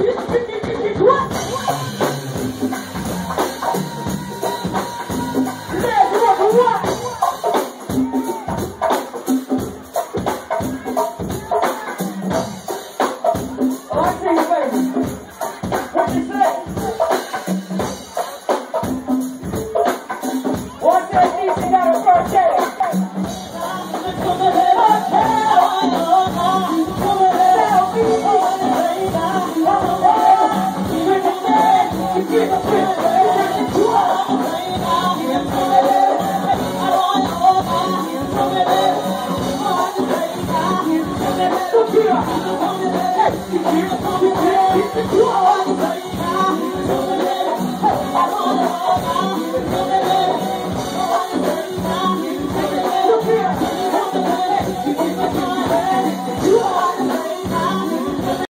What? Let's walk, what? Gracias.